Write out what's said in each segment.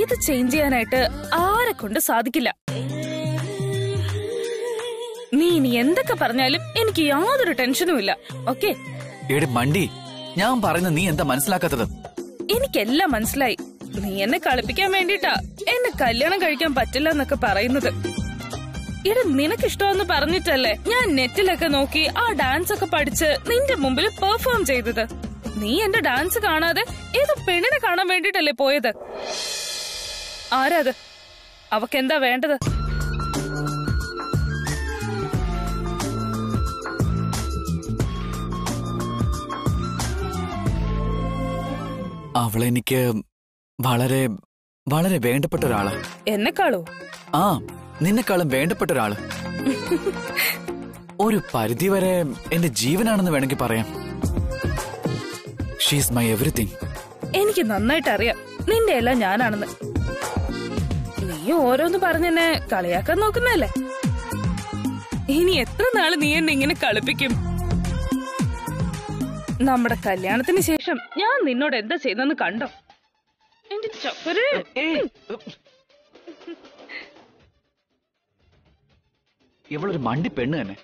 ഇത് ചേഞ്ച് ചെയ്യാനായിട്ട് ആരെ കൊണ്ട് സാധിക്കില്ല. നീ ഇനി എന്തൊക്കെ പറഞ്ഞാലും എനിക്ക് യാതൊരു ടെൻഷനും ഇല്ല. ഓക്കെ എടി മണ്ടി ഞാൻ പറയുന്ന നീ എന്താ മനസ്സിലാക്കാത്തത്? എനിക്കെല്ലാം മനസ്സിലായി. നീ എന്നെ കളിപ്പിക്കാൻ വേണ്ടിട്ടാ എന്നെ കല്യാണം കഴിക്കാൻ പറ്റില്ല എന്നൊക്കെ പറയുന്നത്. നിനക്ക് നിനക്കിഷ്ടമെന്ന് പറഞ്ഞിട്ടല്ലേ ഞാൻ നെറ്റിലൊക്കെ നോക്കി ആ ഡാൻസ് ഒക്കെ പഠിച്ച് നിന്റെ മുമ്പിൽ പെർഫോം ചെയ്തത്? നീ എന്റെ ഡാൻസ് കാണാതെ ഏതോ പെണ്ണിനെ കാണാൻ വേണ്ടിട്ടല്ലേ പോയത്? ആരാത്? അവക്കെന്താ വേണ്ടത്? അവളെനിക്ക് വളരെ വളരെ വേണ്ടപ്പെട്ട ഒരാൾ എന്നെക്കാളോ? ആ നിന്നെക്കാളും വേണ്ടപ്പെട്ട ഒരാൾ ഒരു പരിധി വരെ എന്റെ ജീവനാണെന്ന് വേണമെങ്കിൽ പറയാം. ഷീസ് മൈ എവറിത്തിങ് എനിക്ക് നന്നായിട്ട് അറിയാം നിന്റെ എല്ലാം ഞാനാണെന്ന്. നീ ഓരോന്ന് പറഞ്ഞെന്നെ കളിയാക്കാൻ നോക്കുന്നല്ലേ ഇനി എത്ര നാൾ നീ എന്നെ ഇങ്ങനെ കളിപ്പിക്കും? നമ്മുടെ കല്യാണത്തിന് ശേഷം ഞാൻ നിന്നോട് എന്താ ചെയ്യുന്നെന്ന് കണ്ടോ? എന്റെ ചപ്പര് ഇവളൊരു മണ്ടി പെണ്ണ് തന്നെ.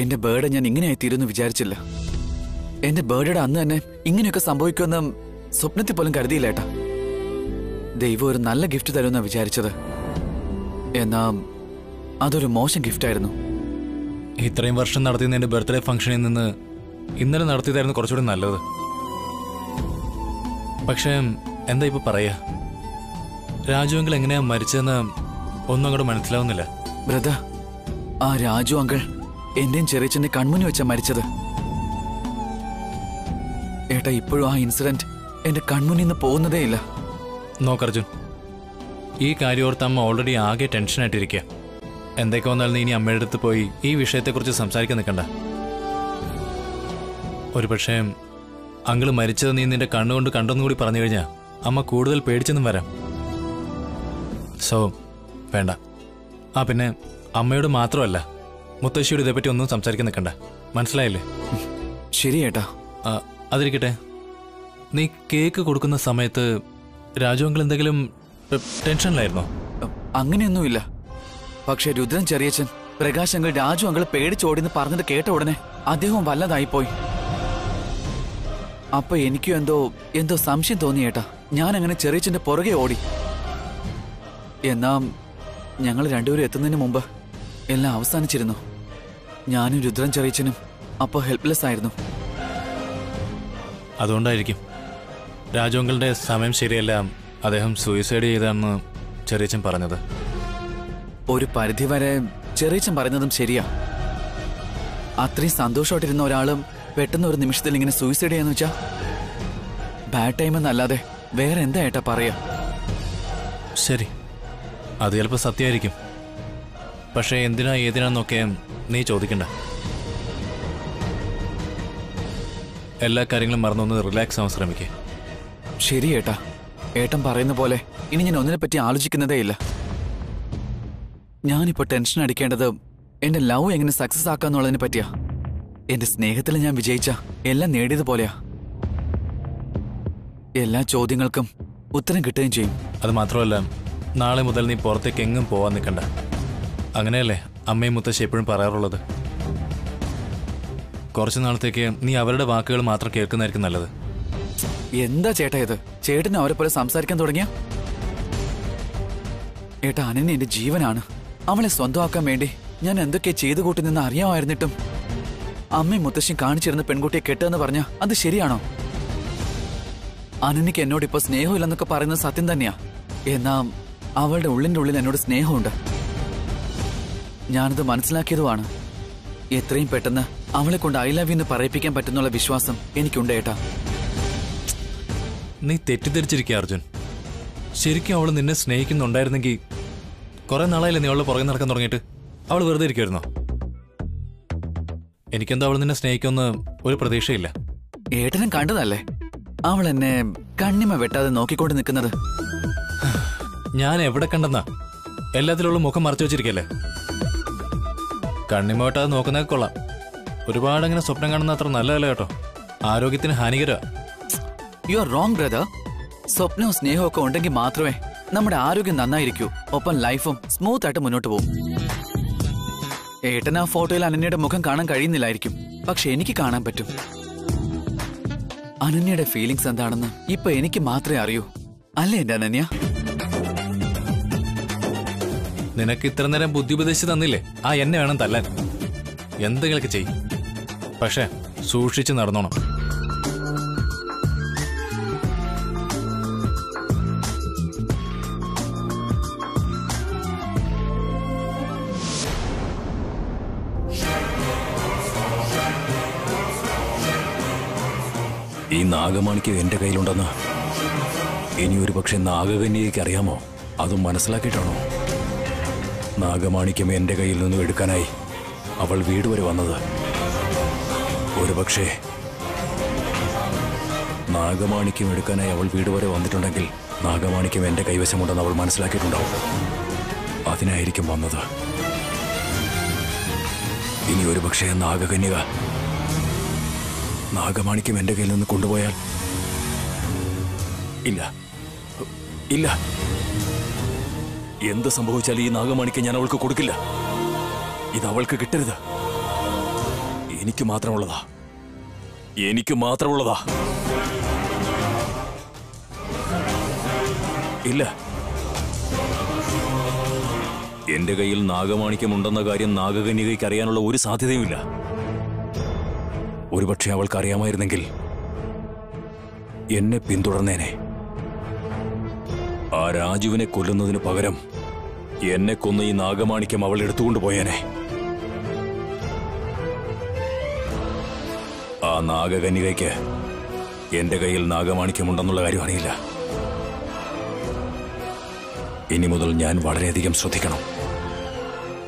എന്റെ ബേർഡ് ഞാൻ ഇങ്ങനെയായി തീരുമെന്ന് വിചാരിച്ചില്ല. എന്റെ ബേർഡയുടെ അന്ന് തന്നെ ഇങ്ങനെയൊക്കെ സംഭവിക്കുമെന്ന് സ്വപ്നത്തിൽ പോലും കരുതിയില്ല ഏട്ടാ. ദൈവം ഒരു നല്ല ഗിഫ്റ്റ് തരുമെന്നാ വിചാരിച്ചത്. എന്നാ അതൊരു മോശം ഗിഫ്റ്റായിരുന്നു. ഇത്രയും വർഷം നടത്തിയ എന്റെ ബർത്ത്ഡേ ഫംഗ്ഷനിൽ നിന്ന് ഇന്നലെ നടത്തിയതായിരുന്നു കുറച്ചുകൂടി നല്ലത്. പക്ഷേ എന്താ ഇപ്പൊ പറയാ? രാജു അങ്കിൾ എങ്ങനെയാ മരിച്ചതെന്ന് ഒന്നും അങ്ങോട്ട് മനസ്സിലാവുന്നില്ല. ബ്രദ ആ രാജു അങ്കിൾ എന്റെയും ചെറിയച്ഛന്റെ കൺമുന്നി വെച്ചാ മരിച്ചത്. ഏട്ടാ ഇപ്പോഴും ആ ഇൻസിഡന്റ് എന്റെ കൺമുന്നിൽ നിന്ന് പോകുന്നതേ ഇല്ല. നോക്ക് അർജുൻ ഈ കാര്യോർത്ത് അമ്മ ഓൾറെഡി ആകെ ടെൻഷനായിട്ടിരിക്കുക എന്തൊക്കെ വന്നാലും നീ ഇനി അമ്മയുടെ അടുത്ത് പോയി ഈ വിഷയത്തെക്കുറിച്ച് സംസാരിക്കാൻ നിൽക്കണ്ട. ഒരു പക്ഷേ അങ്കിൾ മരിച്ചത് നീ നിന്റെ കണ്ണുകൊണ്ട് കണ്ടെന്ന് കൂടി പറഞ്ഞു കഴിഞ്ഞാൽ അമ്മ കൂടുതൽ പേടിച്ചെന്നും വരാം. സോ വേണ്ട. ആ പിന്നെ അമ്മയോട് മാത്രമല്ല മുത്തശ്ശിയോട് ഇതേപ്പറ്റി ഒന്നും സംസാരിക്കാൻ നിൽക്കണ്ട. മനസ്സിലായില്ലേ? ശരി ഏട്ടാ. അതിരിക്കട്ടെ. നീ കേക്ക് കൊടുക്കുന്ന സമയത്ത് രാജു അങ്കിൾ എന്തെങ്കിലും ടെൻഷനിലായിരുന്നോ? അങ്ങനെയൊന്നുമില്ല. പക്ഷെ രുദ്രൻ ചെറിയച്ചൻ പ്രകാശ് അങ്കിൾ രാജു അങ്കിൾ പേടിച്ചോടിന്ന് പറഞ്ഞത് കേട്ട ഉടനെ അദ്ദേഹം വല്ലതായിപ്പോയി അപ്പൊ എനിക്കും എന്തോ എന്തോ സംശയം തോന്നി ഏട്ടാ. ഞാൻ അങ്ങനെ ചെറിയച്ചന്റെ പുറകെ ഓടി. എന്നാ ഞങ്ങൾ രണ്ടുപേരും എത്തുന്നതിന് മുമ്പ് എല്ലാം അവസാനിച്ചിരുന്നു. ഞാനും രുദ്രൻ ചെറിയച്ചനും അപ്പോൾ ഹെൽപ്ലെസ് ആയിരുന്നു. അതുകൊണ്ടായിരിക്കും. രാജോങ്കലിന്റെ സമയം ശരിയല്ല അദ്ദേഹം സൂയിസൈഡ് ചെയ്താണെന്ന് ചെറിയച്ചൻ പറഞ്ഞത്. ഒരു പരിധിവരെ ചെറിയച്ചൻ പറഞ്ഞതും ശരിയാ. അത്രയും സന്തോഷമായിട്ടിരുന്ന ഒരാളും പെട്ടെന്ന് ഒരു നിമിഷത്തിൽ ഇങ്ങനെ സൂയിസൈഡ് ചെയ്യാന്ന് വെച്ചാ ബാഡ് ടൈം എന്നല്ലാതെ വേറെ എന്താ ഏട്ടാ പറയാ? ശരി. അത് ചിലപ്പോൾ സത്യമായിരിക്കും. പക്ഷേ എന്തിനാ ഏതിനാന്നൊക്കെ നീ ചോദിക്കണ്ട. എല്ലാ കാര്യങ്ങളും മറന്നൊന്ന് റിലാക്സ് ആവാൻ ശ്രമിക്കേ. ശരി ഏട്ടാ. ഏട്ടൻ പറയുന്ന പോലെ ഇനി ഞാൻ ഒന്നിനെ പറ്റി ആലോചിക്കുന്നതേ ഇല്ല. ഞാനിപ്പോ ടെൻഷൻ അടിക്കേണ്ടത് എന്റെ ലവ് എങ്ങനെ സക്സസ് ആക്കാന്നുള്ളതിനെ പറ്റിയാ. എന്റെ സ്നേഹത്തിൽ ഞാൻ വിജയിച്ച എല്ലാം നേടിയതുപോലെയാ എല്ലാ ചോദ്യങ്ങൾക്കും ഉത്തരം കിട്ടുകയും ചെയ്യും. അത് മാത്രമല്ല നാളെ മുതൽ നീ പുറത്തേക്ക് എങ്ങും പോവാൻ നിൽക്കണ്ട. അങ്ങനെയല്ലേ അമ്മയും മുത്തശ്ശി എപ്പോഴും പറയാറുള്ളത്? കുറച്ച് നാളത്തേക്ക് നീ അവരുടെ വാക്കുകൾ മാത്രം കേൾക്കുന്നതായിരിക്കും നല്ലത്. എന്താ ചേട്ടാ ഇത്? ചേട്ടന് അവരെ പോലെ സംസാരിക്കാൻ തുടങ്ങിയ? ഏട്ടാ അനന്യ എന്റെ ജീവനാണ്. അവളെ സ്വന്തമാക്കാൻ വേണ്ടി ഞാൻ എന്തൊക്കെ ചെയ്തു കൂട്ടി നിന്ന് അറിയാമായിരുന്നിട്ടും അമ്മയും മുത്തശ്ശി കാണിച്ചിരുന്ന പെൺകുട്ടിയെ കെട്ടെന്ന് പറഞ്ഞ അത് ശരിയാണോ? അനന്യക്ക് എന്നോട് ഇപ്പൊ സ്നേഹമില്ലെന്നൊക്കെ പറയുന്നത് സത്യം തന്നെയാ. എന്നാ അവളുടെ ഉള്ളിന്റെ ഉള്ളിൽ എന്നോട് സ്നേഹമുണ്ട്. ഞാനത് മനസ്സിലാക്കിയതുമാണ്. എത്രയും പെട്ടെന്ന് അവളെ കൊണ്ട് ഐ ലവ് എന്ന് പറയിപ്പിക്കാൻ പറ്റുന്നുള്ള വിശ്വാസം എനിക്കുണ്ട് ഏട്ടാ. നീ തെറ്റിദ്ധരിച്ചിരിക്കുക അർജുൻ. ശരിക്കും അവൾ നിന്നെ സ്നേഹിക്കുന്നുണ്ടായിരുന്നെങ്കിൽ കുറെ നാളായില്ലേ നീ അവളുടെ പുറകെ നടക്കാൻ തുടങ്ങിയിട്ട്? അവൾ വെറുതെ ഇരിക്കുമായിരുന്നോ എനിക്കെന്താ അവൾ നിന്നെ സ്നേഹിക്കുമെന്ന് ഒരു പ്രതീക്ഷയില്ല. ഏട്ടനും കണ്ടതല്ലേ? അവൾ എന്നെ കണ്ണിമ വെട്ടാതെ നോക്കിക്കൊണ്ട് നിൽക്കുന്നത്. ഞാൻ എവിടെ കണ്ടെന്നാ? എല്ലാത്തിലുള്ള മുഖം മറച്ചു വെച്ചിരിക്കല്ലേ? കണ്ണിമ വെട്ടാതെ നോക്കുന്നതൊക്കെ കൊള്ളാം. ഒരുപാട് അങ്ങനെ സ്വപ്നം കാണുന്ന അത്ര നല്ലതല്ല കേട്ടോ. ആരോഗ്യത്തിന് ഹാനികര യു ആർ റോങ് ബ്രദർ സ്വപ്നവും സ്നേഹവും ഒക്കെ ഉണ്ടെങ്കിൽ മാത്രമേ നമ്മുടെ ആരോഗ്യം നന്നായിരിക്കൂ. ഒപ്പം ലൈഫും സ്മൂത്ത് ആയിട്ട് മുന്നോട്ട് പോകും ഏട്ടൻ ആ ഫോട്ടോയിൽ അനന്യയുടെ മുഖം കാണാൻ കഴിയുന്നില്ലായിരിക്കും. പക്ഷെ എനിക്ക് കാണാൻ പറ്റും. അനന്യയുടെ ഫീലിങ്സ് എന്താണെന്ന് ഇപ്പൊ എനിക്ക് മാത്രമേ അറിയൂ. അല്ലേ എന്റെ അനന്യ? നിനക്ക് ഇത്ര നേരം ബുദ്ധി ഉപദേശിച്ച് തന്നില്ലേ? ആ എന്നെ വേണം തല്ലാൻ. എന്തെങ്കിലൊക്കെ ചെയ്യും. പക്ഷേ സൂക്ഷിച്ച് നടന്നോണം. ഈ നാഗമാണിക്ക് എന്റെ കയ്യിലുണ്ടെന്ന്. ഇനി ഒരു പക്ഷെ നാഗകന്യയ്ക്ക് അറിയാമോ? അതും മനസ്സിലാക്കിയിട്ടാണോ? നാഗമാണിക്യം എന്റെ കയ്യിൽ നിന്നും എടുക്കാനായി അവൾ വീട് വരെ വന്നത്. ഒരുപക്ഷെ നാഗമാണിക്യം എടുക്കാനായി അവൾ വീട് വരെ വന്നിട്ടുണ്ടെങ്കിൽ നാഗമാണിക്യം എന്റെ കൈവശമുണ്ടെന്ന് അവൾ മനസ്സിലാക്കിയിട്ടുണ്ടാവും. അതിനായിരിക്കും വന്നത്. ഇനി ഒരുപക്ഷെ നാഗകന്യക നാഗമാണിക്യം എന്റെ കയ്യിൽ നിന്ന് കൊണ്ടുപോയാൽ ഇല്ല. ഇല്ല. എന്ത് സംഭവിച്ചാൽ ഈ നാഗമാണിക്യം ഞാൻ അവൾക്ക് കൊടുക്കില്ല. ഇത് അവൾക്ക് കിട്ടരുത്. എനിക്ക് മാത്രമുള്ളതാ. എനിക്ക് മാത്രമുള്ളതാ. ഇല്ല. എന്റെ കയ്യിൽ നാഗമാണിക്യമുണ്ടെന്ന കാര്യം നാഗകന്യകയ്ക്ക് അറിയാനുള്ള ഒരു സാധ്യതയുമില്ല. ഒരുപക്ഷെ അവൾക്ക് അറിയാമായിരുന്നെങ്കിൽ എന്നെ പിന്തുടർന്നേനെ. ആ രാജുവിനെ കൊല്ലുന്നതിന് പകരം എന്നെ കൊന്ന ഈ നാഗമാണിക്യം അവൾ എടുത്തുകൊണ്ട് പോയേനെ. ആ നാഗകന്യകയ്ക്ക് എന്റെ കയ്യിൽ നാഗമാണിക്യമുണ്ടെന്നുള്ള കാര്യം അറിയില്ല. ഇനി മുതൽ ഞാൻ വളരെയധികം ശ്രദ്ധിക്കണം.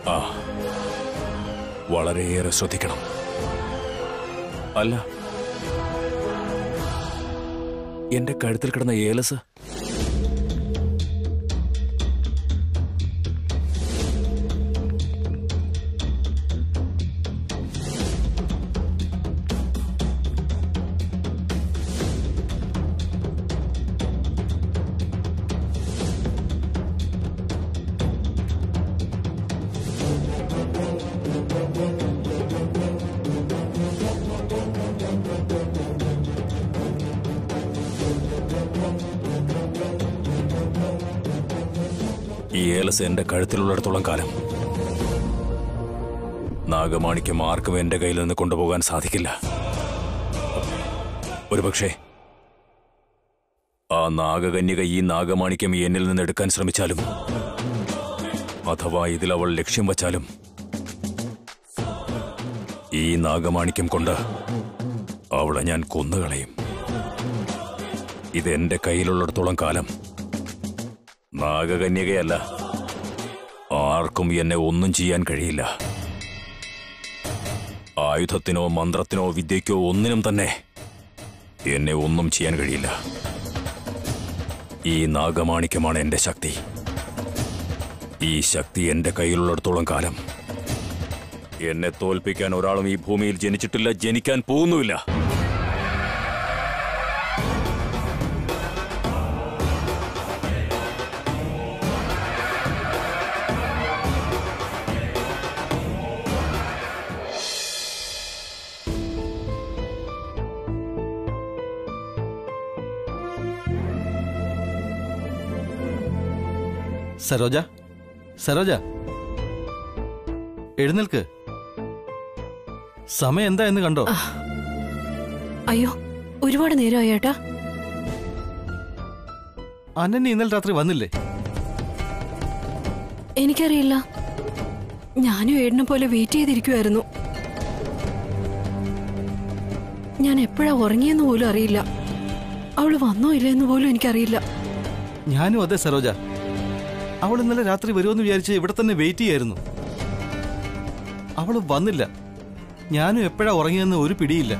ആ വളരെയേറെ ശ്രദ്ധിക്കണം. അല്ല എന്റെ കഴുത്തിൽ കിടന്ന ഏലസ് ഈ ഏലസ് എന്റെ കഴുത്തിലുള്ളിടത്തോളം കാലം. നാഗമാണിക്യം ആർക്കും എന്റെ കയ്യിൽ നിന്ന് കൊണ്ടുപോകാൻ സാധിക്കില്ല. ഒരുപക്ഷെ ആ നാഗകന്യക ഈ നാഗമാണിക്യം എന്നിൽ നിന്ന് എടുക്കാൻ ശ്രമിച്ചാലും അഥവാ ഇതിൽ അവൾ ലക്ഷ്യം വച്ചാലും ഈ നാഗമാണിക്യം കൊണ്ട് അവളെ ഞാൻ കൊന്നുകളയും. ഇത് എന്റെ കയ്യിലുള്ളിടത്തോളം കാലം നാഗകന്യകയല്ല. ആർക്കും എന്നെ ഒന്നും ചെയ്യാൻ കഴിയില്ല. ആയുധത്തിനോ മന്ത്രത്തിനോ വിദ്യയ്ക്കോ ഒന്നിനും തന്നെ എന്നെ ഒന്നും ചെയ്യാൻ കഴിയില്ല. ഈ നാഗമാണിക്യമാണ് എന്റെ ശക്തി. ഈ ശക്തി എന്റെ കയ്യിലുള്ളിടത്തോളം കാലം. എന്നെ തോൽപ്പിക്കാൻ ഒരാളും ഈ ഭൂമിയിൽ ജനിച്ചിട്ടില്ല ജനിക്കാൻ പോകുന്നുമില്ല. സരോജ? സരോജ? എഴുന്നേൽക്ക്. സമയം എന്താ എന്ന് കണ്ടോ? അയ്യോ ഒരുപാട് നേരമായി ഏട്ടാ. അനന്യ ഇന്നലെ രാത്രി വന്നില്ലേ? എനിക്കറിയില്ല. ഞാനും ഏടിനെ പോലെ വെയിറ്റ് ചെയ്തിരിക്കുമായിരുന്നു ഞാൻ എപ്പോഴാ ഉറങ്ങിയെന്ന് പോലും അറിയില്ല. അവൾ വന്നോ ഇല്ലെന്ന് പോലും എനിക്കറിയില്ല. ഞാനും അതെ സരോജ. അവൾ ഇന്നലെ രാത്രി വരുമെന്ന് വിചാരിച്ച് ഇവിടെ തന്നെ വെയിറ്റ് ചെയ്യായിരുന്നു. അവൾ വന്നില്ല. ഞാനും എപ്പോഴാ ഉറങ്ങിയെന്ന് ഒരു പിടിയില്ല.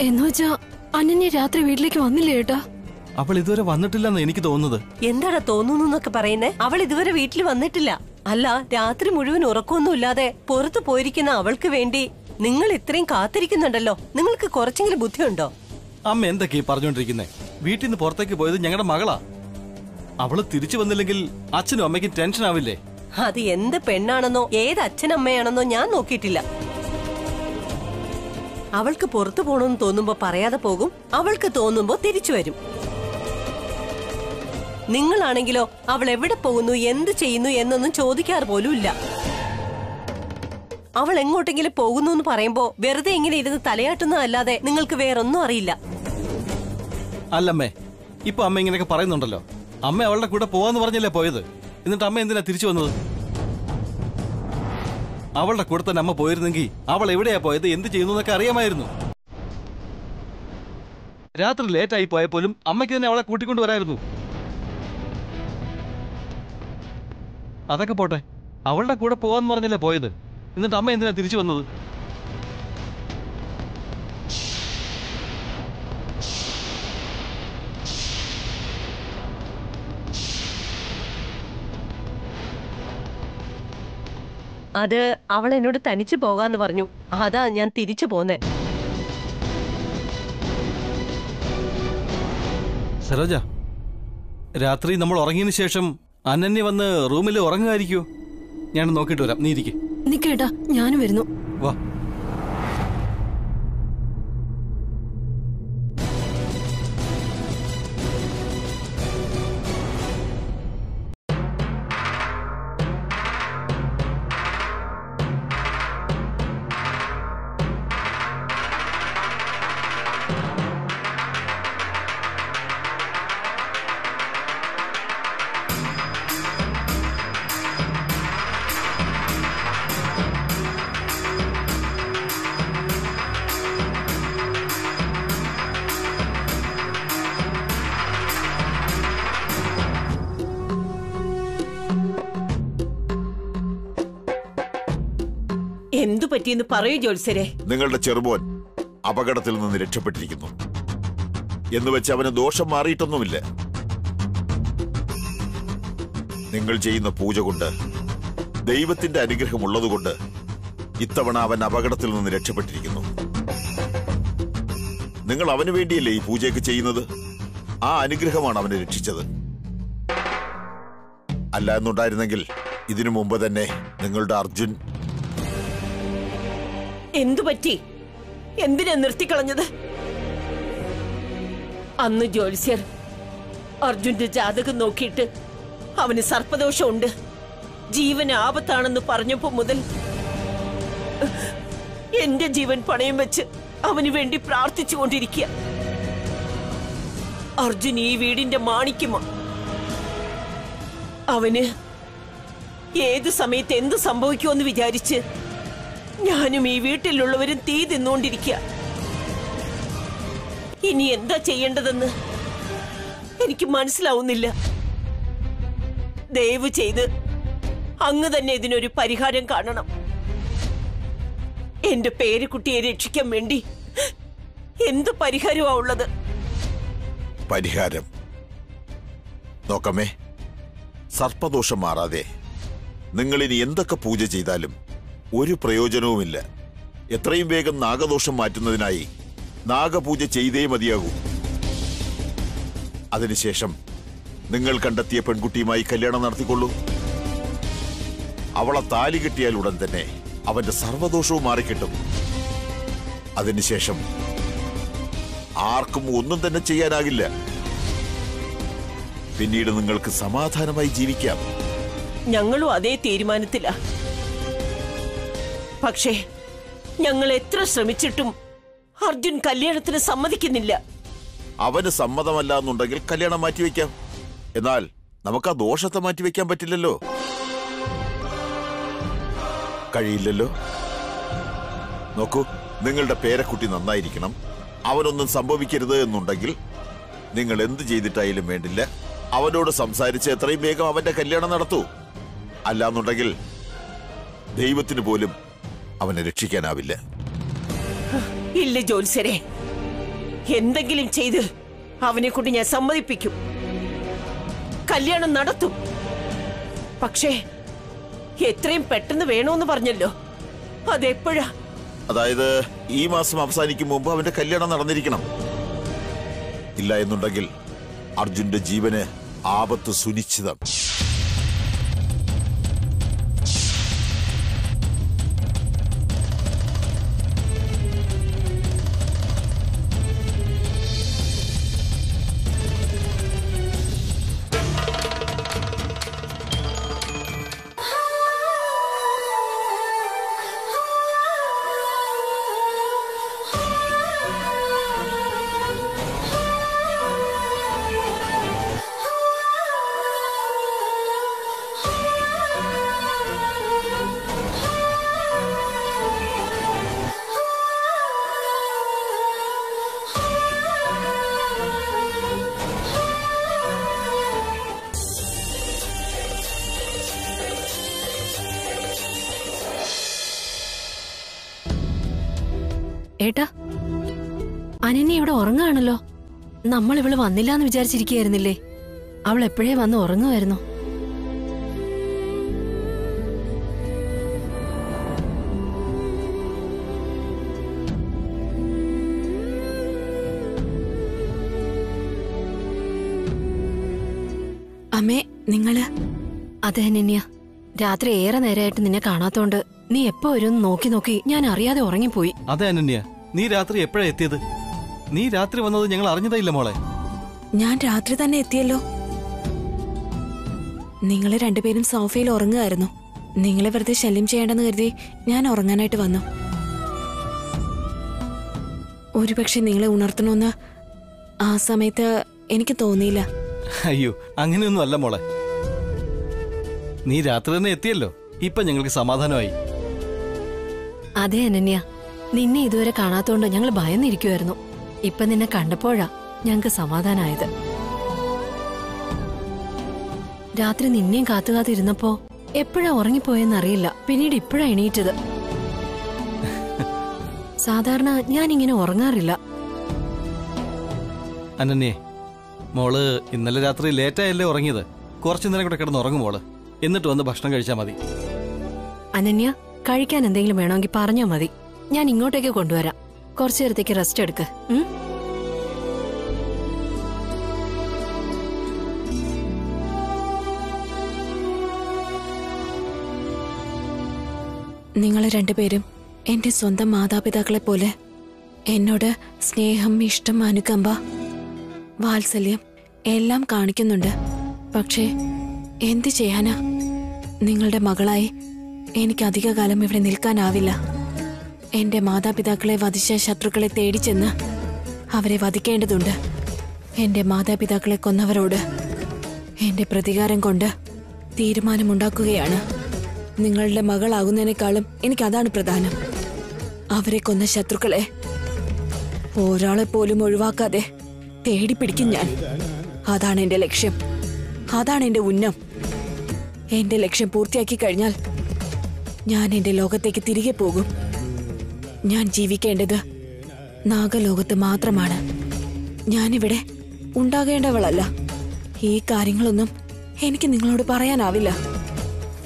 എന്നുവെച്ചാ അനന്യ രാത്രി വീട്ടിലേക്ക് വന്നില്ലേ ഏട്ടാ? അവൾ ഇതുവരെ വന്നിട്ടില്ലെന്ന് എനിക്ക് തോന്നുന്നത്. എന്താടാ തോന്നുന്നു എന്നൊക്കെ പറയുന്നേ? അവൾ ഇതുവരെ വീട്ടിൽ വന്നിട്ടില്ല. അല്ല രാത്രി മുഴുവൻ ഉറക്കമൊന്നുമില്ലാതെ പുറത്തു പോയിരിക്കുന്ന അവൾക്ക് വേണ്ടി നിങ്ങൾ ഇത്രയും കാത്തിരിക്കുന്നുണ്ടല്ലോ. നിങ്ങൾക്ക് കുറച്ചെങ്കിലും ബുദ്ധിയുണ്ടോ? അമ്മ എന്തൊക്കെയാ പറഞ്ഞോണ്ടിരിക്കുന്നേ വീട്ടിൽ നിന്ന് പുറത്തേക്ക് പോയത് ഞങ്ങളുടെ മകളാ. അവൾ തിരിച്ചു വന്നില്ലെങ്കിൽ അച്ഛനും അമ്മയ്ക്കും ടെൻഷൻ ആവില്ലേ? അത് എന്ത് പെണ്ണാണെന്നോ ഏത് അച്ഛനമ്മയാണെന്നോ ഞാൻ നോക്കിയിട്ടില്ല. അവൾക്ക് പുറത്തു പോണെന്ന് തോന്നുമ്പോ പറയാതെ പോകും അവൾക്ക് തോന്നുമ്പോ തിരിച്ചു വരും. നിങ്ങളാണെങ്കിലോ അവൾ എവിടെ പോകുന്നു എന്ത് ചെയ്യുന്നു എന്നൊന്നും ചോദിക്കാറ് പോലും ഇല്ല അവൾ എങ്ങോട്ടെങ്കിലും പോകുന്നു എന്ന് പറയുമ്പോ വെറുതെ ഇങ്ങനെ ഇരുന്ന് തലയാട്ടുന്നതല്ലാതെ നിങ്ങൾക്ക് വേറൊന്നും അറിയില്ല. അല്ലമ്മേ ഇപ്പൊ അമ്മ ഇങ്ങനെയൊക്കെ പറയുന്നുണ്ടല്ലോ. അമ്മ അവളുടെ കൂടെ പോവാന്ന് പറഞ്ഞല്ലേ പോയത്? എന്നിട്ട് അമ്മ എന്തിനാ തിരിച്ചു വന്നത്? അവളുടെ കൂടെ തന്നെ അമ്മ പോയിരുന്നെങ്കിൽ അവൾ എവിടെയാ പോയത്? എന്ത് ചെയ്യുന്നു എന്നൊക്കെ അറിയാമായിരുന്നു. രാത്രി ലേറ്റായി പോയപ്പോലും അമ്മയ്ക്ക് തന്നെ അവളെ കൂട്ടിക്കൊണ്ടു വരായിരുന്നു. അതൊക്കെ പോട്ടെ. അവളുടെ കൂടെ പോവാന്ന് പറഞ്ഞല്ലേ പോയത്? എന്നിട്ട് അമ്മ എന്തിനാ തിരിച്ചു വന്നത്? അത് അവൾ എന്നോട് തനിച്ചു പോകാന്ന് പറഞ്ഞു. അതാ ഞാൻ തിരിച്ചു പോന്നെ. സരോജ രാത്രി നമ്മൾ ഉറങ്ങിയതിനു ശേഷം അനന്യ വന്ന് റൂമിൽ ഉറങ്ങുമായിരിക്കോ. ഞാൻ നോക്കിട്ട് വരാം. നീ ഇരിക്കേട്ടാ നിക്കേട്ടാ ഞാനും വരുന്നു. വാ. പറ്റിയെന്ന് പറയൂ ജോത്സരെ നിങ്ങളുടെ ചെറുപോൻ അപകടത്തിൽ നിന്ന് രക്ഷപ്പെട്ടിരിക്കുന്നു. എന്ന് വെച്ച് അവന് ദോഷം മാറിയിട്ടൊന്നുമില്ല. നിങ്ങൾ ചെയ്യുന്ന പൂജ കൊണ്ട് ദൈവത്തിന്റെ അനുഗ്രഹം ഉള്ളതുകൊണ്ട് ഇത്തവണ അവൻ അപകടത്തിൽ നിന്ന് രക്ഷപ്പെട്ടിരിക്കുന്നു. നിങ്ങൾ അവന് വേണ്ടിയല്ലേ ഈ പൂജയൊക്കെ ചെയ്യുന്നത്? ആ അനുഗ്രഹമാണ് അവനെ രക്ഷിച്ചത്. അല്ല എന്നുണ്ടായിരുന്നെങ്കിൽ ഇതിനു മുമ്പ് തന്നെ നിങ്ങളുടെ അർജുൻ എന്തു പറ്റി? എന്തിനാ നിർത്തിക്കളഞ്ഞത് അന്ന് ജ്യോത്സ്യർ അർജുന്റെ ജാതകം നോക്കിയിട്ട് അവന് സർപ്പദോഷമുണ്ട്. ജീവൻ ആപത്താണെന്ന് പറഞ്ഞപ്പോ മുതൽ എന്റെ ജീവൻ പണയം വെച്ച് അവന് വേണ്ടി പ്രാർത്ഥിച്ചുകൊണ്ടിരിക്കുക അർജുൻ ഈ വീടിന്റെ മാണിക്കുമ അവന് ഏത് സമയത്ത് എന്ത് സംഭവിക്കുമെന്ന് വിചാരിച്ച് ഞാനും ഈ വീട്ടിലുള്ളവരും തീ തിന്നുകൊണ്ടിരിക്കുക ഇനി എന്താ ചെയ്യേണ്ടതെന്ന് എനിക്ക് മനസ്സിലാവുന്നില്ല. ദയവ് ചെയ്ത് അങ്ങ് തന്നെ ഇതിനൊരു പരിഹാരം കാണണം. എന്റെ പേരുകുട്ടിയെ രക്ഷിക്കാൻ വേണ്ടി എന്ത് പരിഹാരമാ ഉള്ളത്? പരിഹാരം. നോക്കമേ സർപ്പദോഷം മാറാതെ നിങ്ങളിനി എന്തൊക്കെ പൂജ ചെയ്താലും ഒരു പ്രയോജനവുമില്ല. എത്രയും വേഗം നാഗദോഷം മാറ്റുന്നതിനായി നാഗപൂജ ചെയ്തേ മതിയാകൂ. അതിനുശേഷം നിങ്ങൾ കണ്ടെത്തിയ പെൺകുട്ടിയുമായി കല്യാണം നടത്തിക്കൊള്ളൂ. അവളെ താലി കിട്ടിയാൽ ഉടൻ തന്നെ അവന്റെ സർവദോഷവും മാറിക്കിട്ടും. അതിനുശേഷം ആർക്കും ഒന്നും തന്നെ ചെയ്യാനാകില്ല. പിന്നീട് നിങ്ങൾക്ക് സമാധാനമായി ജീവിക്കാം. ഞങ്ങളും അതേ തീരുമാനത്തിലാ. പക്ഷേ ഞങ്ങൾ എത്ര ശ്രമിച്ചിട്ടും അർജുൻ കല്യാണത്തിന് സമ്മതിക്കുന്നില്ല. അവന് സമ്മതമല്ല എന്നുണ്ടെങ്കിൽ കല്യാണം മാറ്റിവെക്കാം എന്നാൽ നമുക്ക് ആ ദോഷത്തെ മാറ്റിവെക്കാൻ പറ്റില്ലല്ലോ. കഴിയില്ലല്ലോ. നോക്കൂ നിങ്ങളുടെ പേരക്കുട്ടി നന്നായിരിക്കണം. അവനൊന്നും സംഭവിക്കരുത് എന്നുണ്ടെങ്കിൽ നിങ്ങൾ എന്ത് ചെയ്തിട്ടായാലും വേണ്ടില്ല. അവനോട് സംസാരിച്ച് എത്രയും വേഗം അവന്റെ കല്യാണം നടത്തൂ. അല്ലാന്നുണ്ടെങ്കിൽ ദൈവത്തിന് പോലും അവനെ രക്ഷിക്കാനാവില്ല. ഇല്ല ജോത്സരെ എന്തെങ്കിലും ചെയ്ത് അവനെ കൊണ്ട് ഞാൻ സമ്മതിപ്പിക്കും. കല്യാണം നടത്തും. പക്ഷേ എത്രയും പെട്ടെന്ന് വേണോന്ന് പറഞ്ഞല്ലോ. അതെപ്പോഴാ? അതായത് ഈ മാസം അവസാനിക്കും മുമ്പ് അവന്റെ കല്യാണം നടന്നിരിക്കണം. ഇല്ല എന്നുണ്ടെങ്കിൽ അർജുന്റെ ജീവന് ആപത്ത് സുനിശ്ചിതം. നമ്മൾ ഇവൾ വന്നില്ല എന്ന് വിചാരിച്ചിരിക്കുകയായിരുന്നില്ലേ? അവൾ എപ്പോഴേ വന്ന് ഉറങ്ങുമായിരുന്നു? അമ്മേ നിങ്ങൾ? അതെ നിന്യ. രാത്രി ഏറെ നേരമായിട്ട് നിന്നെ കാണാത്തോണ്ട് നീ എപ്പോ ഒരു നോക്കി നോക്കി ഞാൻ അറിയാതെ ഉറങ്ങിപ്പോയി. അതെ അനന്യ. നീ രാത്രി എപ്പോഴാ എത്തിയത്? നീ രാത്രി വന്നത് ഞങ്ങൾ അറിഞ്ഞതേയില്ല മോളെ. ഞാൻ രാത്രി തന്നെ എത്തിയല്ലോ. നിങ്ങൾ രണ്ടുപേരും സോഫയിൽ ഉറങ്ങുമായിരുന്നു നിങ്ങളെ വെറുതെ ശല്യം ചെയ്യേണ്ടെന്ന് കരുതി ഞാൻ ഉറങ്ങാനായിട്ട് വന്നു. ഒരുപക്ഷെ നിങ്ങളെ ഉണർത്തണമെന്ന് ആ സമയത്ത് എനിക്ക് തോന്നിയില്ല. അയ്യോ അങ്ങനെയൊന്നും അല്ല മോളെ. നീ രാത്രി തന്നെ എത്തിയല്ലോ. ഇപ്പൊ ഞങ്ങൾക്ക് സമാധാനമായി. അതെ അനന്യ. നിന്നെ ഇതുവരെ കാണാത്തോണ്ട് ഞങ്ങൾ ഭയന്നിരിക്കുമായിരുന്നു ഇപ്പൊ നിന്നെ കണ്ടപ്പോഴാ ഞങ്ങക്ക് സമാധാനായത്. രാത്രി നിന്നെയും കാത്തു കാത്തിരുന്നപ്പോ എപ്പോഴാ ഉറങ്ങിപ്പോയെന്നറിയില്ല. പിന്നീട് ഇപ്പോഴാ എണീറ്റത്. സാധാരണ ഞാൻ ഇങ്ങനെ ഉറങ്ങാറില്ല. അനന്യേ മോൾ ഇന്നലെ രാത്രി ലേറ്റായല്ലേ ഉറങ്ങിയത്? കുറച്ചു നേരം കൂടെ കിടന്ന് ഉറങ്ങും മോൾ. എന്നിട്ട് വന്ന് ഭക്ഷണം കഴിച്ചാൽ മതി. അനന്യ കഴിക്കാൻ എന്തെങ്കിലും വേണമെങ്കിൽ പറഞ്ഞാ മതി. ഞാൻ ഇങ്ങോട്ടേക്ക് കൊണ്ടുവരാം. കുറച്ചു നേരത്തേക്ക് റെസ്റ്റ് എടുക്ക്? നിങ്ങൾ രണ്ടുപേരും എന്റെ സ്വന്തം മാതാപിതാക്കളെ പോലെ എന്നോട് സ്നേഹം ഇഷ്ടം അനുകമ്പ വാത്സല്യം എല്ലാം കാണിക്കുന്നുണ്ട്. പക്ഷേ എന്ത് ചെയ്യാനാ? നിങ്ങളുടെ മകളായി എനിക്ക് അധികകാലം ഇവിടെ നിൽക്കാനാവില്ല. എന്റെ മാതാപിതാക്കളെ വധിച്ച ശത്രുക്കളെ തേടിച്ചെന്ന് അവരെ വധിക്കേണ്ടതുണ്ട്. എന്റെ മാതാപിതാക്കളെ കൊന്നവരോട് എന്റെ പ്രതികാരം കൊണ്ട് തീരുമാനമുണ്ടാക്കുകയാണ്. നിങ്ങളുടെ മകളാകുന്നതിനേക്കാളും എനിക്ക് അതാണ് പ്രധാനം. അവരെ കൊന്ന ശത്രുക്കളെ ഒരാളെ പോലും ഒഴിവാക്കാതെ തേടിപ്പിടിക്കും ഞാൻ. അതാണ് എന്റെ ലക്ഷ്യം. അതാണ് എന്റെ ഉന്നം. എന്റെ ലക്ഷ്യം പൂർത്തിയാക്കി കഴിഞ്ഞാൽ ഞാൻ എന്റെ ലോകത്തേക്ക് തിരികെ പോകും. ഞാൻ ജീവിക്കേണ്ടത് നാഗലോകത്ത് മാത്രമാണ്. ഞാനിവിടെ ഉണ്ടാകേണ്ടവളല്ല. ഈ കാര്യങ്ങളൊന്നും എനിക്ക് നിങ്ങളോട് പറയാനാവില്ല.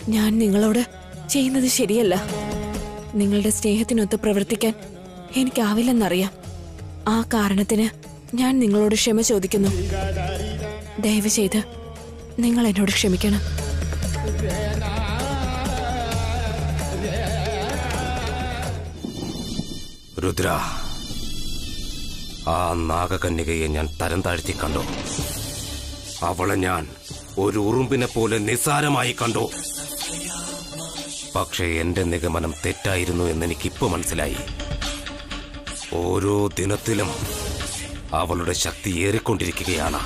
ഞാൻ നിങ്ങളോട് ചെയ്യുന്നത് ശരിയല്ല. നിങ്ങളുടെ സ്നേഹത്തിനൊത്ത് പ്രവർത്തിക്കാൻ എനിക്കാവില്ലെന്നറിയാം. ആ കാരണത്തിന് ഞാൻ നിങ്ങളോട് ക്ഷമ ചോദിക്കുന്നു. ദയവ് ചെയ്ത് നിങ്ങൾ എന്നോട് ക്ഷമിക്കണം. രുദ്ര ആ നാഗകന്യകയെ ഞാൻ തരം താഴ്ത്തി കണ്ടു. അവളെ ഞാൻ ഒരു ഉറുമ്പിനെ പോലെ നിസ്സാരമായി കണ്ടു. പക്ഷേ എന്റെ നിഗമനം തെറ്റായിരുന്നു എന്ന് എനിക്കിപ്പോ മനസ്സിലായി. ഓരോ ദിനത്തിലും അവളുടെ ശക്തി ഏറിക്കൊണ്ടിരിക്കുകയാണ്.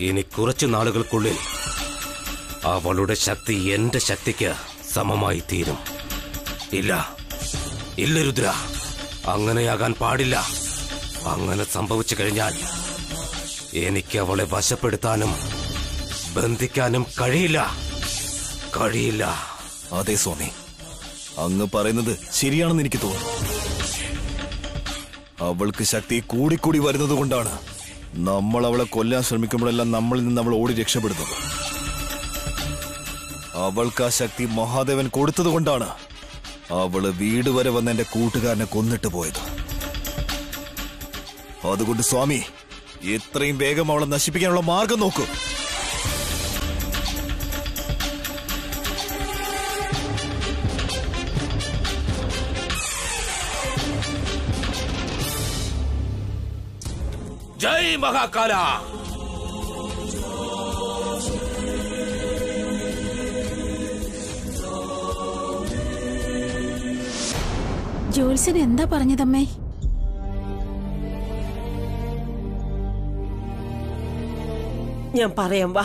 ഇനി കുറച്ചു നാളുകൾക്കുള്ളിൽ അവളുടെ ശക്തി എന്റെ ശക്തിക്ക് സമമായി തീരും. ഇല്ല ഇല്ല രുദ്ര. അങ്ങനെയാകാൻ പാടില്ല. അങ്ങനെ സംഭവിച്ചു കഴിഞ്ഞാൽ എനിക്ക് അവളെ വശപ്പെടുത്താനും ബന്ധിക്കാനും കഴിയില്ല. കഴിയില്ല. അതെ സ്വാമി അങ്ങ് പറയുന്നത് ശരിയാണെന്ന് എനിക്ക് തോന്നുന്നു. അവൾക്ക് ശക്തി കൂടിക്കൂടി വരുന്നത് കൊണ്ടാണ് നമ്മൾ അവളെ കൊല്ലാൻ ശ്രമിക്കുമ്പോഴെല്ലാം നമ്മളിൽ നിന്ന് അവൾ ഓടി രക്ഷപ്പെടുന്നത്. അവൾക്ക് ആ ശക്തി മഹാദേവൻ കൊടുത്തതുകൊണ്ടാണ് അവൾ വീട് വരെ വന്ന എന്റെ കൂട്ടുകാരനെ കൊന്നിട്ട് പോയത്. അതുകൊണ്ട് സ്വാമി എത്രയും വേഗം അവളെ നശിപ്പിക്കാനുള്ള മാർഗം നോക്കൂ. ജയ് മഹാകാല! ജോത്സ്യൻ എന്താ പറഞ്ഞതമ്മേ? ഞാൻ പറയാം വാ.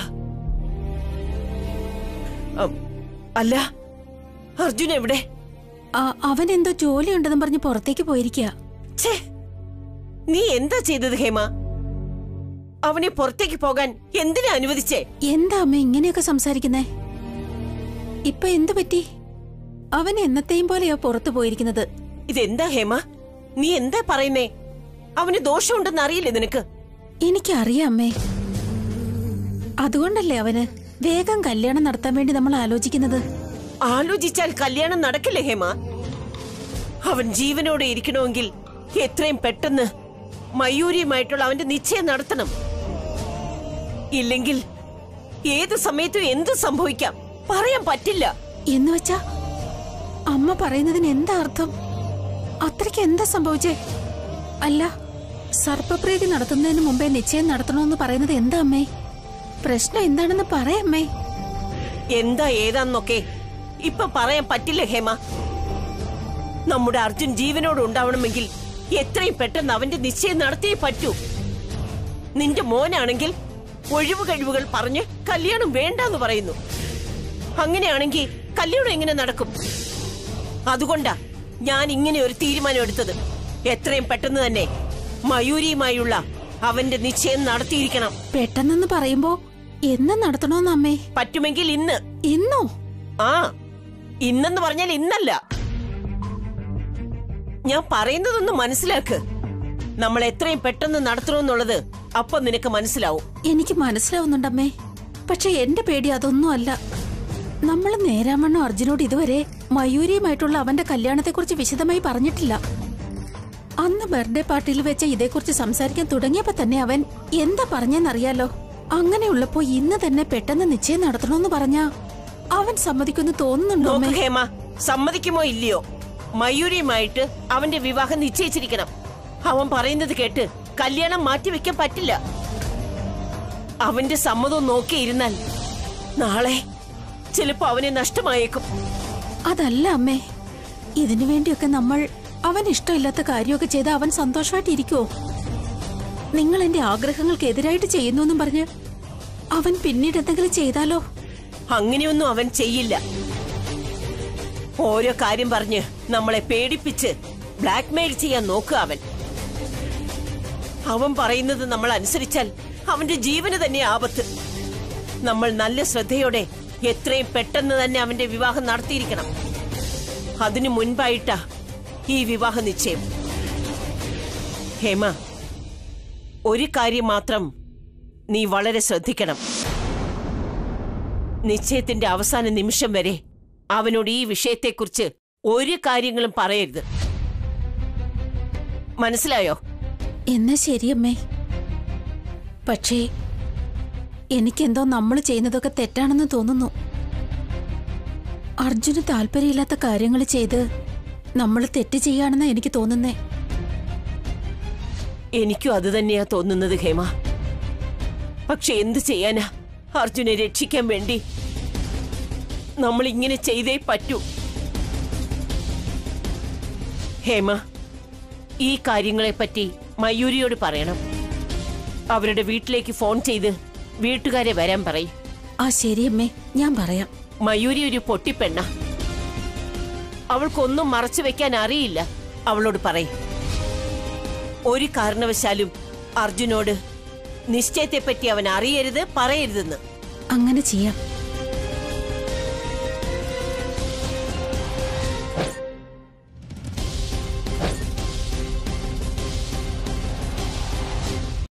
അല്ല അർജുൻ എവിടെ? അവൻ എന്തോ ജോലി ഉണ്ടെന്ന് പറഞ്ഞ് പുറത്തേക്ക് പോയിരിക്കുക നീ എന്താ ചെയ്തത് ഹേമ? അവനെ പുറത്തേക്ക് പോകാൻ എന്തിനാ അനുവദിച്ചേ? എന്താ അമ്മ ഇങ്ങനെയൊക്കെ സംസാരിക്കുന്നേ? ഇപ്പൊ എന്തു പറ്റി? അവൻ എന്നത്തെയും പോലെയാ പുറത്തു പോയിരിക്കുന്നത്. ഇതെന്താ ഹേമ? നീ എന്താ പറയുന്നേ? അവന് ദോഷമുണ്ടെന്ന് അറിയില്ലേ നിനക്ക്? എനിക്കറിയാം അമ്മേ. അതുകൊണ്ടല്ലേ അവന് വേഗം കല്യാണം നടത്താൻ വേണ്ടി നമ്മൾ ആലോചിക്കുന്നത്? ആലോചിച്ചാൽ കല്യാണം നടക്കില്ലേ ഹേമ? അവൻ ജീവനോടെ ഇരിക്കണമെങ്കിൽ എത്രയും പെട്ടെന്ന് മയൂരിയുമായിട്ടുള്ള അവന്റെ നിശ്ചയം നടത്തണം. ഇല്ലെങ്കിൽ ഏത് സമയത്തും എന്ത് സംഭവിക്കാം? പറയാൻ പറ്റില്ല. എന്ന് വെച്ചാ അമ്മ പറയുന്നതിന് എന്താ അർത്ഥം? അത്രയ്ക്ക് എന്താ സംഭവിച്ചേ? അല്ല സർപ്പപ്രീതി നടത്തുന്നതിന് മുമ്പേ നിശ്ചയം നടത്തണമെന്ന് പറയുന്നത് എന്താ അമ്മേ? പ്രശ്നം എന്താണെന്ന് പറയമ്മേ എന്താ ഏതാന്നൊക്കെ ഇപ്പൊ പറയാൻ പറ്റില്ല ഹേമ? നമ്മുടെ അർജുൻ ജീവനോട് ഉണ്ടാവണമെങ്കിൽ എത്രയും പെട്ടെന്ന് അവന്റെ നിശ്ചയം നടത്തിയേ പറ്റൂ. നിന്റെ മോനാണെങ്കിൽ ഒഴിവ് കഴിവുകൾ പറഞ്ഞ് കല്യാണം വേണ്ടെന്ന് പറയുന്നു. അങ്ങനെയാണെങ്കിൽ കല്യാണം എങ്ങനെ നടക്കും? അതുകൊണ്ടാ ഞാൻ ഇങ്ങനെ ഒരു തീരുമാനം എടുത്തത്. എത്രയും പെട്ടെന്ന് തന്നെ മയൂരിയുമായുള്ള അവന്റെ നിശ്ചയം നടത്തിയിരിക്കണം. പെട്ടെന്നെന്ന് പറയുമ്പോ എന്ന് നടത്തണോന്ന് അമ്മേ? പറ്റുമെങ്കിൽ ഇന്ന്. ഇന്നോ? ആ ഇന്നെന്ന് പറഞ്ഞാൽ ഇന്നല്ല. ഞാൻ പറയുന്നതൊന്ന് മനസ്സിലാക്ക്. നമ്മൾ എത്രയും പെട്ടെന്ന് നടത്തണമെന്നുള്ളത് അപ്പൊ നിനക്ക് മനസ്സിലാവും. എനിക്ക് മനസ്സിലാവുന്നുണ്ടമ്മേ. പക്ഷെ എന്റെ പേടി അതൊന്നും അല്ല. നമ്മൾ നേരാമണ്ണോ അർജുനോട് ഇതുവരെ മയൂരിയുമായിട്ടുള്ള അവന്റെ കല്യാണത്തെക്കുറിച്ച് വിശദമായി പറഞ്ഞിട്ടില്ല. അന്ന് ബർത്ത്ഡേ പാർട്ടിയിൽ വെച്ച് ഇതേക്കുറിച്ച് സംസാരിക്കാൻ തുടങ്ങിയപ്പോ തന്നെ അവൻ എന്താ പറഞ്ഞെന്നറിയാലോ? അങ്ങനെയുള്ളപ്പോ ഇന്ന് തന്നെ പെട്ടെന്ന് നിശ്ചയം നടത്തണമെന്ന് പറഞ്ഞാ അവൻ സമ്മതിക്കുമെന്ന് തോന്നുന്നുണ്ടോ ഹേമ സമ്മതിക്കുമോ ഇല്ലയോ? മയൂരിയുമായിട്ട് അവന്റെ വിവാഹം നിശ്ചയിച്ചിരിക്കണം. അവൻ പറയുന്നത് കേട്ട് കല്യാണം മാറ്റിവെക്കാൻ പറ്റില്ല. അവന്റെ സമ്മതം നോക്കിയിരുന്നാൽ നാളെ ചിലപ്പോ അവനെ നഷ്ടമായേക്കും. അതല്ല അമ്മേ. ഇതിനു വേണ്ടിയൊക്കെ നമ്മൾ അവൻ ഇഷ്ടമില്ലാത്ത കാര്യമൊക്കെ ചെയ്ത് അവൻ സന്തോഷമായിട്ടിരിക്കുവോ? നിങ്ങൾ എന്റെ ആഗ്രഹങ്ങൾക്ക് എതിരായിട്ട് ചെയ്യുന്നു എന്നും പറഞ്ഞ് അവൻ പിന്നീട് എന്തെങ്കിലും ചെയ്താലോ? അങ്ങനെയൊന്നും അവൻ ചെയ്യില്ല. ഓരോ കാര്യം പറഞ്ഞ് നമ്മളെ പേടിപ്പിച്ച് ബ്ലാക്ക്മെയിൽ ചെയ്യാൻ നോക്കുക അവൻ. അവൻ പറയുന്നത് നമ്മൾ അനുസരിച്ചാൽ അവന്റെ ജീവന് തന്നെ ആപത്ത്. നമ്മൾ നല്ല ശ്രദ്ധയോടെ എത്രയും പെട്ടെന്ന് തന്നെ അവന്റെ വിവാഹം നടത്തിയിരിക്കണം. അതിനു മുൻപായിട്ടാ ഈ വിവാഹ നിശ്ചയം. ഹേമ ഒരു കാര്യം മാത്രം നീ വളരെ ശ്രദ്ധിക്കണം. നിശ്ചയത്തിന്റെ അവസാന നിമിഷം വരെ അവനോട് ഈ വിഷയത്തെക്കുറിച്ച് ഒരു കാര്യങ്ങളും പറയരുത്. മനസ്സിലായോ? എന്നാ ശരിയമ്മേ. പക്ഷേ എനിക്കെന്തോ നമ്മൾ ചെയ്യുന്നതൊക്കെ തെറ്റാണെന്ന് തോന്നുന്നു. അർജുന് താല്പര്യമില്ലാത്ത കാര്യങ്ങൾ ചെയ്ത് നമ്മൾ തെറ്റ് ചെയ്യാണെന്നാ എനിക്ക് തോന്നുന്നേ. എനിക്കും അത് തന്നെയാ തോന്നുന്നത് ഹേമ. പക്ഷെ എന്ത് ചെയ്യാനാ? അർജുനെ രക്ഷിക്കാൻ വേണ്ടി നമ്മൾ ഇങ്ങനെ ചെയ്തേ പറ്റൂ. ഹേമ ഈ കാര്യങ്ങളെപ്പറ്റി മയൂരിയോട് പറയണം. അവരുടെ വീട്ടിലേക്ക് ഫോൺ ചെയ്ത് വീട്ടുകാരെ വരാൻ പറയും. ആ ശരിയമ്മേ ഞാൻ പറയാം. മയൂരി ഒരു പൊട്ടിപ്പെണ്ണ. അവൾക്കൊന്നും മറച്ചു വെക്കാൻ അറിയില്ല. അവളോട് പറയും. ഒരു കാരണവശാലും അർജുനോട് നിശ്ചയത്തെപ്പറ്റി അവൻ അറിയരുത് പറയരുതെന്ന്. അങ്ങനെ ചെയ്യാം.